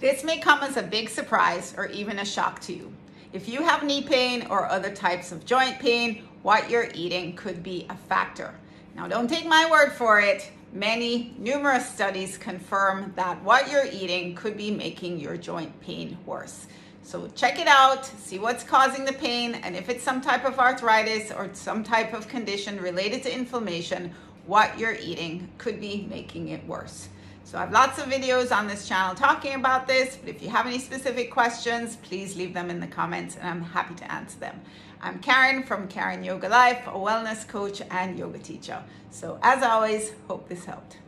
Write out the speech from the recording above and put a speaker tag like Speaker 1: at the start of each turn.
Speaker 1: This may come as a big surprise or even a shock to you. If you have knee pain or other types of joint pain, what you're eating could be a factor. Now, don't take my word for it. Many, numerous studies confirm that what you're eating could be making your joint pain worse. So check it out, see what's causing the pain, and if it's some type of arthritis or some type of condition related to inflammation, what you're eating could be making it worse. So I have lots of videos on this channel talking about this, but if you have any specific questions, please leave them in the comments and I'm happy to answer them. I'm Karin from Karin Yoga Life, a wellness coach and yoga teacher. So as always, hope this helped.